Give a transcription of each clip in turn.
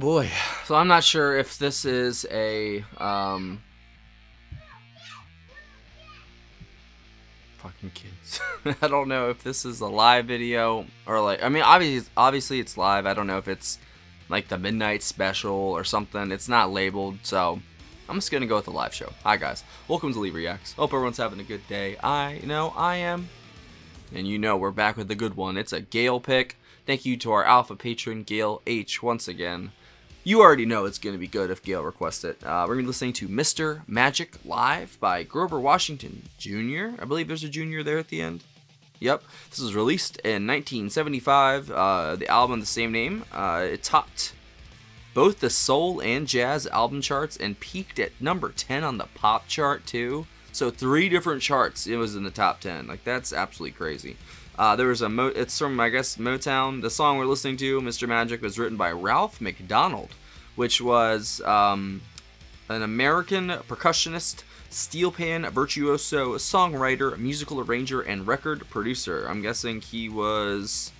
Boy. So I'm not sure if this is a um fucking kids. I don't know if this is a live video or like I mean obviously obviously it's live. I don't know if it's like the midnight special or something. It's not labeled, so I'm just gonna go with the live show. Hi guys. Welcome to Lee Reacts. Hope everyone's having a good day. I know I am. And you know we're back with a good one. It's a Gail pick. Thank you to our alpha patron, Gail H, once again. You already know it's going to be good if Gail requests it. Uh, we're going to be listening to Mr. Magic Live by Grover Washington Jr. I believe there's a junior there at the end. Yep. This was released in 1975. Uh, the album, the same name. Uh, it topped both the soul and jazz album charts and peaked at number 10 on the pop chart, too. So, three different charts it was in the top 10. Like, that's absolutely crazy. Uh, there was a Mo- it's from I guess Motown. The song we're listening to, Mr. Magic, was written by Ralph MacDonald, which was um, an American percussionist, steel pan virtuoso, songwriter, musical arranger, and record producer. I'm guessing he was.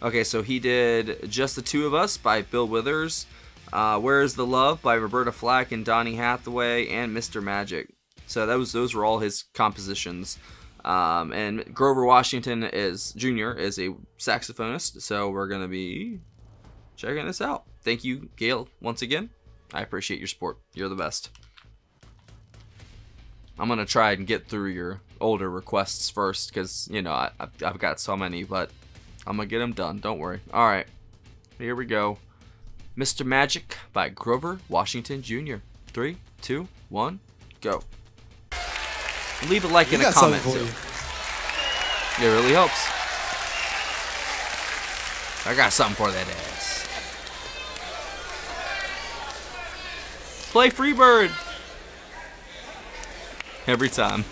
Okay, so he did Just the Two of Us by Bill Withers, uh, Where's the Love by Roberta Flack and Donny Hathaway, and Mr. Magic. So that was those were all his compositions. Um, and Grover Washington is Jr. is a saxophonist, so we're gonna be checking this out. Thank you, Gail, once again. I appreciate your support. You're the best. I'm gonna try and get through your older requests first, because you know I, I've got so many, but I'm gonna get them done. Don't worry. All right, here we go. Mr. Magic by Grover Washington Jr. Three, two, one, go. Leave a like We and a comment too. It really helps. I got something for that ass. Play Freebird! Every time.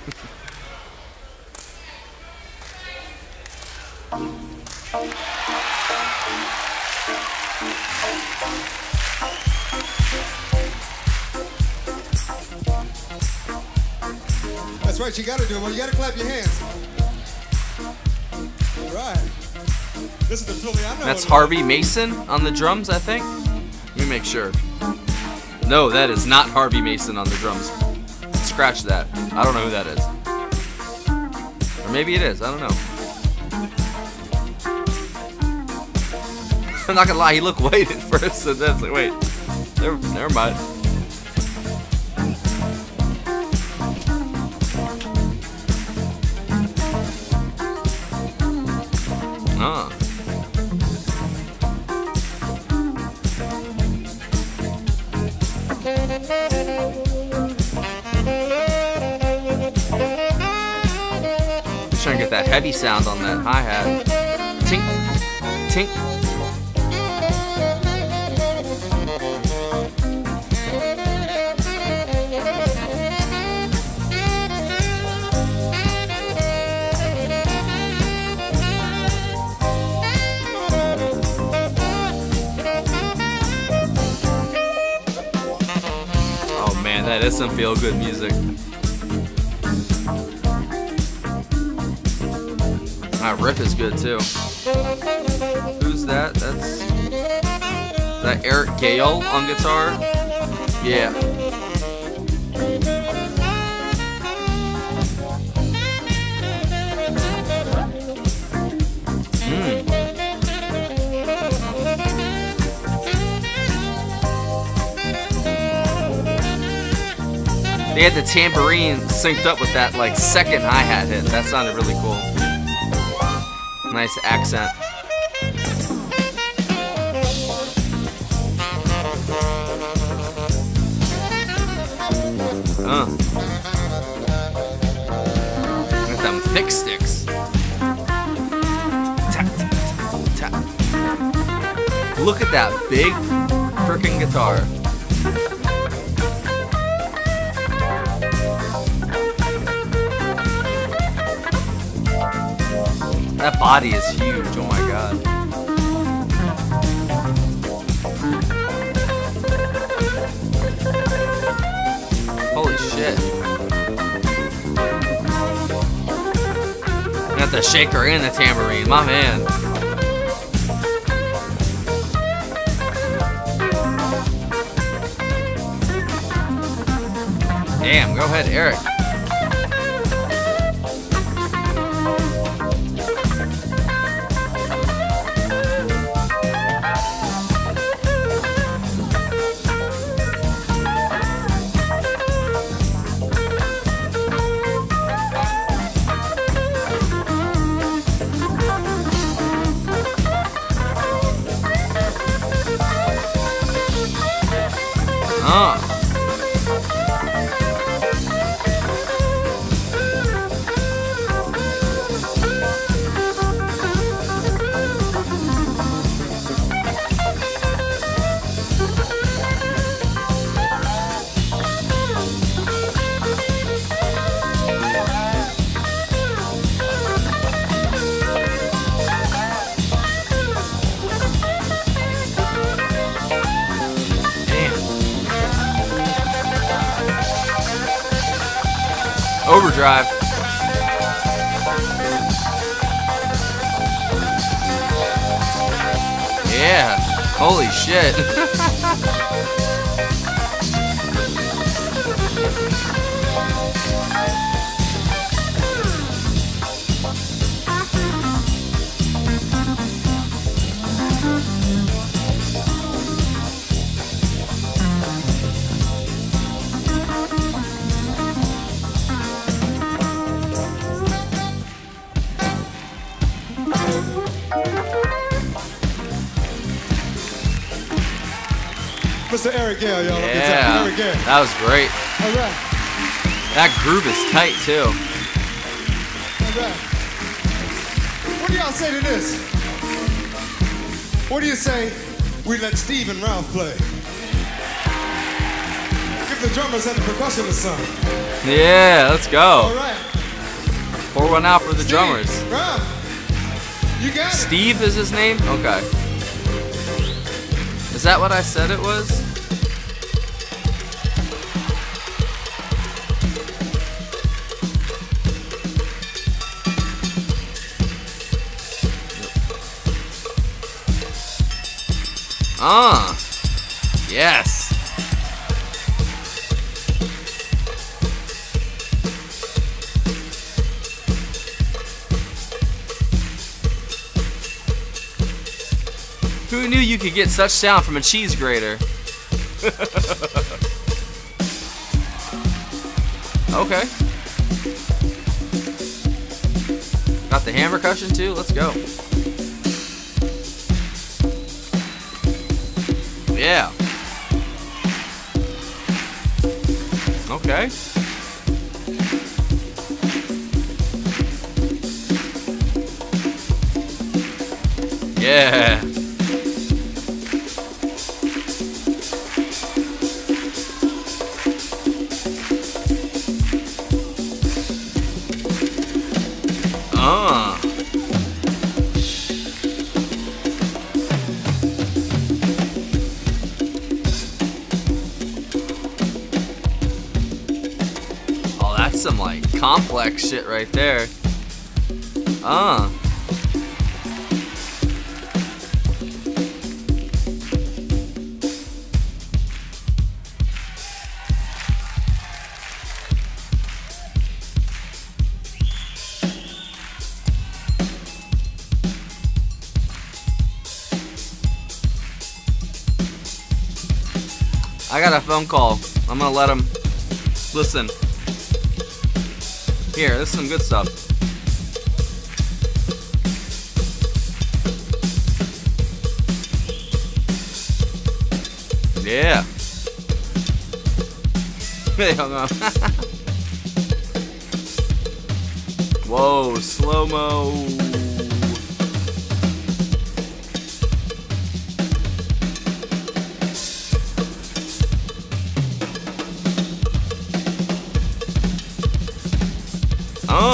That's right, you gotta do it. Well, you gotta clap your hands. Right. This is the Philly I know. That's. Harvey Mason on the drums, I think. Let me make sure. No, that is not Harvey Mason on the drums. Scratch that. I don't know who that is. Or maybe it is. I don't know. I'm not gonna lie, he looked white at first, and then it's like, wait, never, never mind. That heavy sound on that hi hat. Tink, tink. Oh man, that is some feel good music. That riff is good too. Who's that? That's that Eric Gale on guitar. Yeah. Hmm. They had the tambourine synced up with that like second hi-hat hit. That sounded really cool. Nice accent. Uh. With them thick sticks. Tap, tap, tap. Look at that big freaking guitar. That body is huge, oh my god. Holy shit. I got the shaker and the tambourine, my man. Damn, go ahead, Eric. Overdrive. Yeah. Holy shit. Mr. Eric Gale, y'all. Yeah. Eric Gale. That was great. All right. That groove is tight too. All right. What do y'all say to this? What do you say we let Steve and Ralph play? Give the drummers and the percussionists some. Yeah, let's go. right. Pour one out for the Steve, drummers. Ralph, you got it. Steve is his name? Okay. Is that what I said it was? Ah. Yes. Who knew you could get such sound from a cheese grater? okay. Got the hammer cushion too? Let's go. Yeah. Okay. Yeah. Complex shit right there. Ah. I got a phone call. I'm gonna let him listen. Here, this is some good stuff. Yeah. They hung up. Whoa, slow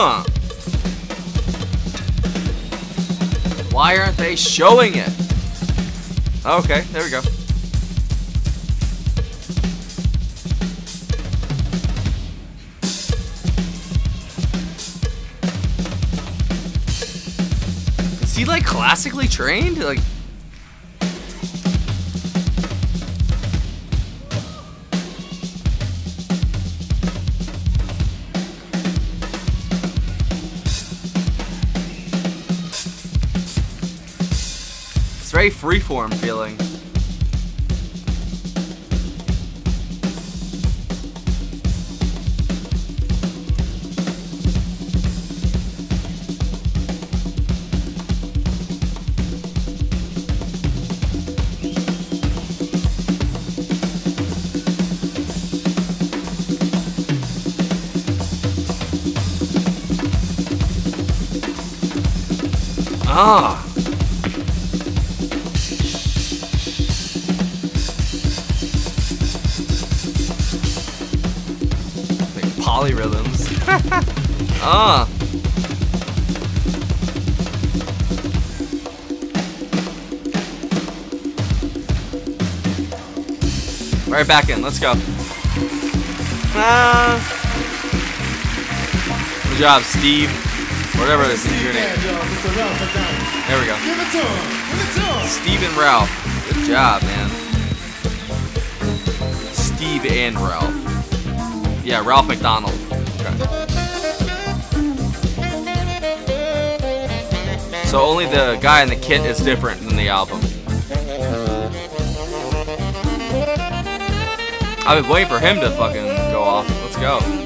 mo. Uh. Why aren't they showing it? Okay, there we go. Is he like classically trained? Like very freeform feeling. Ah. Polyrhythms. ah. Right back in. Let's go. Ah. Good job, Steve. Whatever this is your name. There we go. Give it to him. Give it to him. Steve and Ralph. Good job, man. Steve and Ralph. Yeah, Ralph MacDonald. Okay. So only the guy in the kit is different than the album. I've been waiting for him to fucking go off. Let's go.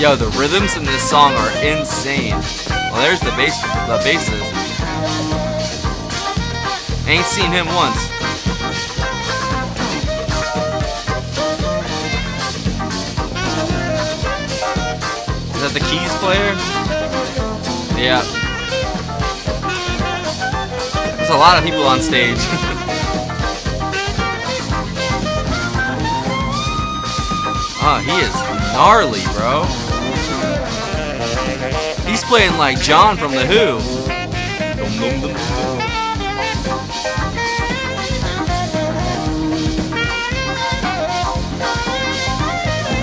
Yo, the rhythms in this song are insane. Well, there's the bass, the basses. Ain't seen him once. Is that the keys player? Yeah. There's a lot of people on stage. oh, he is gnarly, bro. Playing like John from The Who.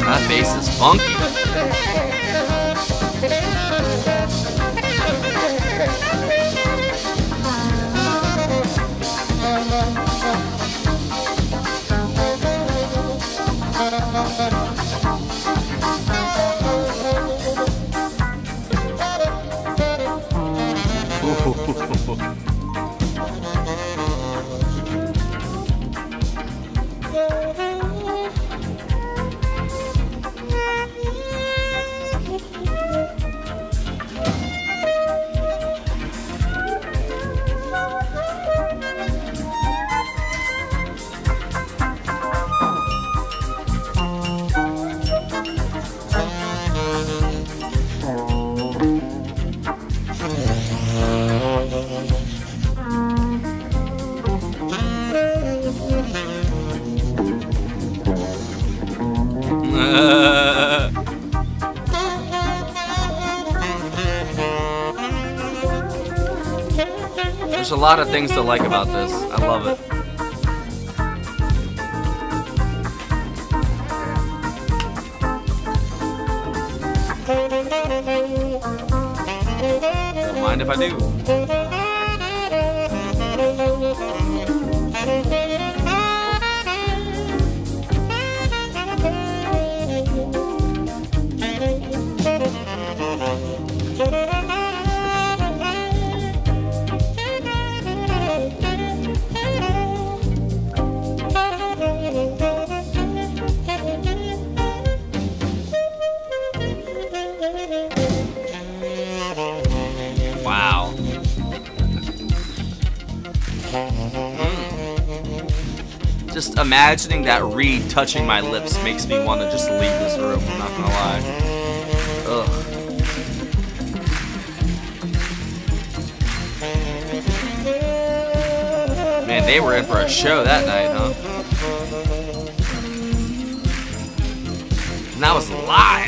That bass is funky. A lot of things to like about this. I love it. Don't mind if I do. Imagining that reed touching my lips makes me want to just leave this room. I'm not gonna lie. Ugh. Man, they were in for a show that night, huh? And that was live.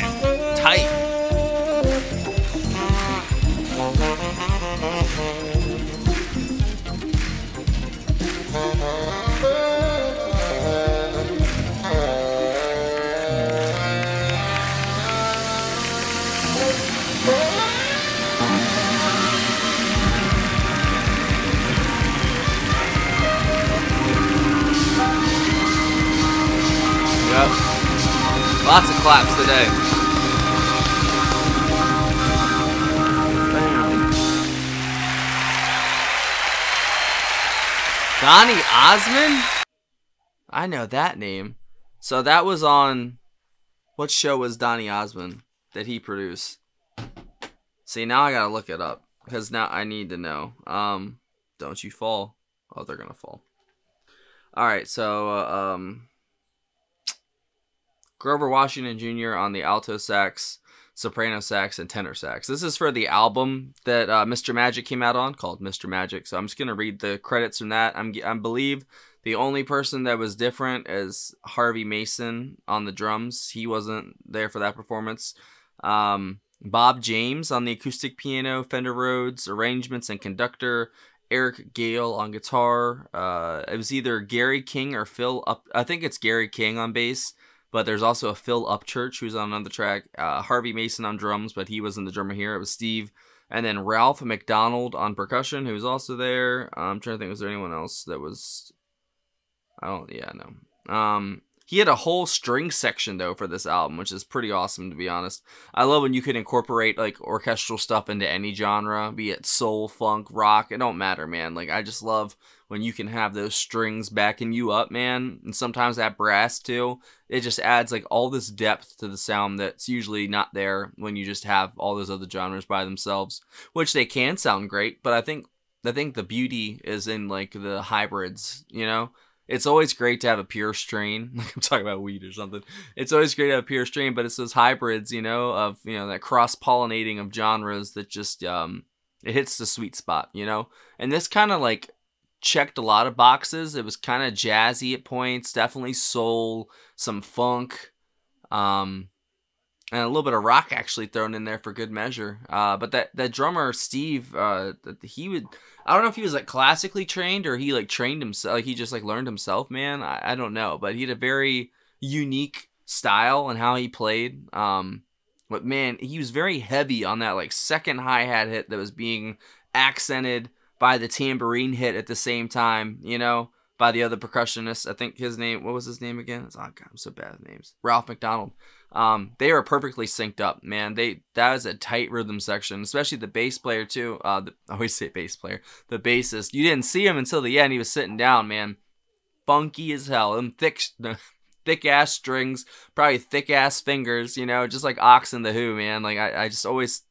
Donny Osmond? I know that name. So that was on what show was Donny Osmond that he produced? See, now I gotta look it up because now I need to know. Um, don't you fall? Oh, they're gonna fall. All right, so uh, um, Grover Washington Jr. on the alto sax, soprano sax, and tenor sax. This is for the album that uh, Mr. Magic came out on called Mr. Magic. So I'm just gonna read the credits from that. I'm I believe the only person that was different is Harvey Mason on the drums. He wasn't there for that performance. Um, Bob James on the acoustic piano, Fender Rhodes, arrangements and conductor. Eric Gale on guitar. Uh, it was either Gary King or Phil Up. I think it's Gary King on bass, but there's also a Phil Upchurch who's on another track. Uh, Harvey Mason on drums, but he wasn't the drummer here. It was Steve, and then Ralph MacDonald on percussion, who was also there. I'm trying to think, was there anyone else that was? I don't. Yeah, no. Um, he had a whole string section though for this album, which is pretty awesome to be honest. I love when you can incorporate like orchestral stuff into any genre, be it soul, funk, rock. It don't matter, man. Like I just love when you can have those strings backing you up, man, and sometimes that brass too. It just adds like all this depth to the sound that's usually not there when you just have all those other genres by themselves, which they can sound great, but I think I think the beauty is in like the hybrids, you know? It's always great to have a pure strain. Like I'm talking about weed or something. It's always great to have a pure strain, but it's those hybrids, you know, of you know that cross pollinating of genres that just um it hits the sweet spot, you know. And this kind of like checked a lot of boxes. It was kind of jazzy at points, definitely soul, some funk, um, and a little bit of rock actually thrown in there for good measure. Uh, but that that drummer Steve, uh, he would. I don't know if he was like classically trained or he like trained himself. Like he just like learned himself, man. I, I don't know, but he had a very unique style and how he played. Um, but man, he was very heavy on that like second hi hat hit that was being accented by the tambourine hit at the same time. You know, by the other percussionist. I think his name. What was his name again? Oh God, I'm so bad with names. Ralph MacDonald. Um, they were perfectly synced up, man. They that was a tight rhythm section, especially the bass player too. Uh, the, I always say bass player, the bassist. You didn't see him until the end. He was sitting down, man. Funky as hell. Them thick, thick ass strings, probably thick ass fingers. You know, just like Ox and the Who, man. Like I, I just always.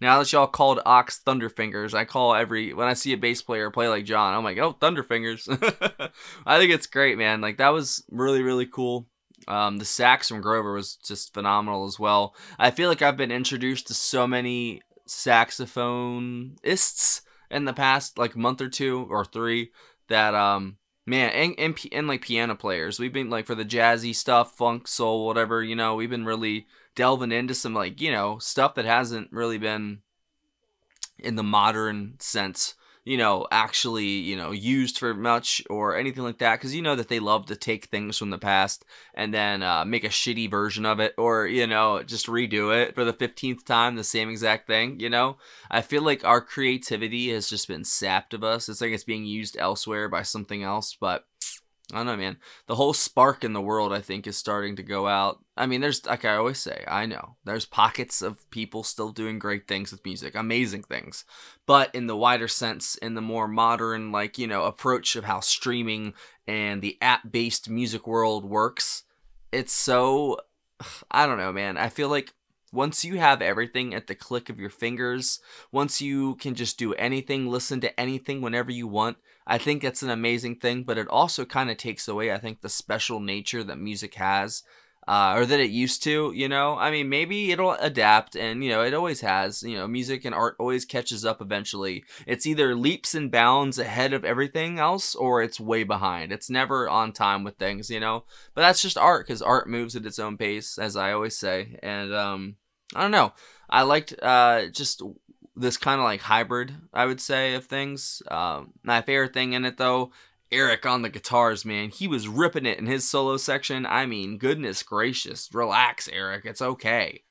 Now that y'all called Ox Thunderfingers, I call every when I see a bass player play like John, I'm like, oh, Thunderfingers. I think it's great, man. Like that was really, really cool. Um, the sax from Grover was just phenomenal as well. I feel like I've been introduced to so many saxophonists in the past like month or two or three that um man and, and, and like piano players we've been like for the jazzy stuff funk soul whatever you know we've been really delving into some like you know stuff that hasn't really been in the modern sense you know, actually, you know, used for much or anything like that. Because you know that they love to take things from the past and then uh, make a shitty version of it or, you know, just redo it for the 15th time, the same exact thing, you know? I feel like our creativity has just been sapped of us. It's like it's being used elsewhere by something else, but. I don't know, man. The whole spark in the world, I think, is starting to go out. I mean, there's, like I always say, I know, there's pockets of people still doing great things with music, amazing things. But in the wider sense, in the more modern, like, you know, approach of how streaming and the app based music world works, it's so, I don't know, man. I feel like once you have everything at the click of your fingers, once you can just do anything, listen to anything whenever you want, I think that's an amazing thing. But it also kind of takes away, I think, the special nature that music has uh, or that it used to, you know? I mean, maybe it'll adapt, and, you know, it always has. You know, music and art always catches up eventually. It's either leaps and bounds ahead of everything else, or it's way behind. It's never on time with things, you know? But that's just art, because art moves at its own pace, as I always say. And, um, I don't know. I liked, uh, just this kind of like hybrid, I would say, of things. Um, my favorite thing in it, though, Eric on the guitars, man. He was ripping it in his solo section. I mean, goodness gracious. Relax, Eric. It's okay.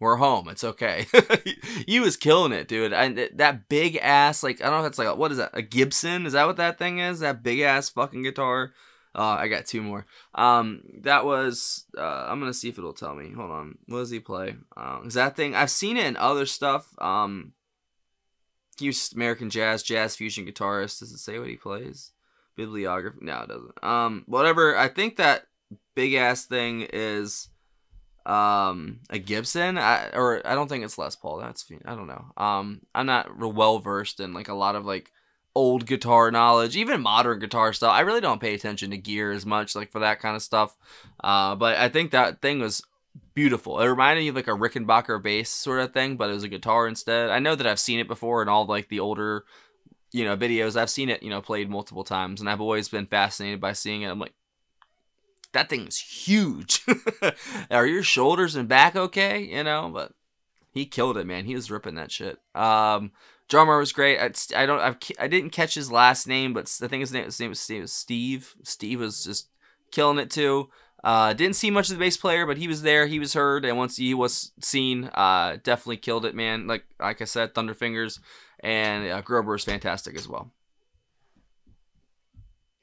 We're home. It's okay. he was killing it, dude. And that big ass, like, I don't know if it's like, a, what is that? A Gibson? Is that what that thing is? That big ass fucking guitar? Uh, I got two more. Um, that was, uh, I'm gonna see if it'll tell me. Hold on. What does he play? Uh, is that thing, I've seen it in other stuff. Um, he's American jazz, jazz fusion guitarist. Does it say what he plays? bibliography. No, it doesn't. Um, whatever. I think that big ass thing is um a Gibson. I or I don't think it's Les Paul. That's I don't know. Um, I'm not well versed in like a lot of like old guitar knowledge, even modern guitar stuff. I really don't pay attention to gear as much like for that kind of stuff. Uh, but I think that thing was beautiful. It reminded me of like a Rickenbacker bass sort of thing, but it was a guitar instead. I know that I've seen it before in all like the older you know videos i've seen it you know played multiple times and i've always been fascinated by seeing it i'm like that thing's huge are your shoulders and back okay you know but he killed it man he was ripping that shit um drummer was great i, I don't I've, i did not catch his last name but i think his name, his name was steve steve was just killing it too uh, didn't see much of the bass player, but he was there. He was heard, and once he was seen, uh, definitely killed it, man. Like like I said, Thunderfingers and uh, Grover is fantastic as well.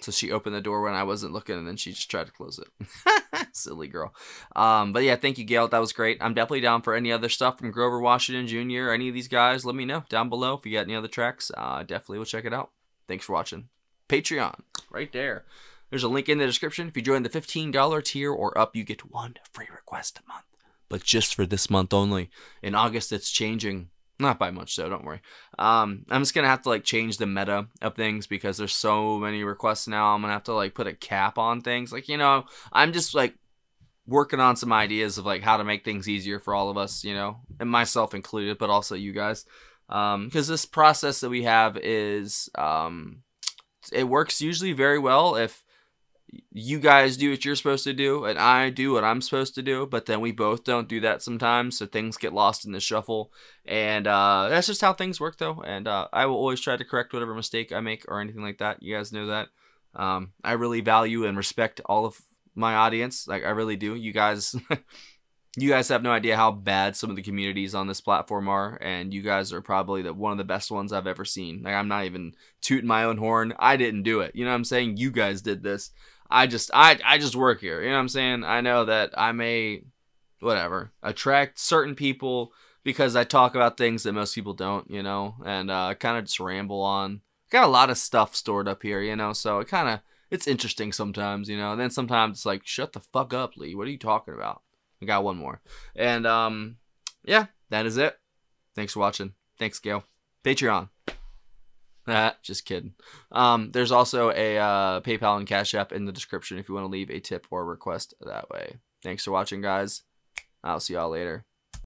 So she opened the door when I wasn't looking, and then she just tried to close it. Silly girl. Um, but yeah, thank you, Gail. That was great. I'm definitely down for any other stuff from Grover Washington Jr. Any of these guys, let me know down below if you got any other tracks. Uh, definitely will check it out. Thanks for watching. Patreon, right there. There's a link in the description. If you join the $15 tier or up, you get one free request a month. But just for this month only. In August, it's changing. Not by much, though. Don't worry. Um, I'm just gonna have to like change the meta of things because there's so many requests now. I'm gonna have to like put a cap on things. Like you know, I'm just like working on some ideas of like how to make things easier for all of us. You know, and myself included, but also you guys. Um, because this process that we have is um, it works usually very well if you guys do what you're supposed to do and I do what I'm supposed to do, but then we both don't do that sometimes, so things get lost in the shuffle. And uh, that's just how things work, though. And uh, I will always try to correct whatever mistake I make or anything like that. You guys know that. Um, I really value and respect all of my audience. Like I really do. You guys, you guys have no idea how bad some of the communities on this platform are, and you guys are probably the one of the best ones I've ever seen. Like I'm not even tooting my own horn. I didn't do it. You know what I'm saying? You guys did this. I just I I just work here. You know what I'm saying? I know that I may whatever attract certain people because I talk about things that most people don't, you know, and uh, kind of just ramble on. Got a lot of stuff stored up here, you know, so it kind of it's interesting sometimes, you know. And then sometimes it's like, shut the fuck up, Lee. What are you talking about? I got one more, and um, yeah, that is it. Thanks for watching. Thanks, Gail. Patreon. Just kidding. Um, there's also a uh, PayPal and Cash App in the description if you want to leave a tip or request that way. Thanks for watching, guys. I'll see y'all later.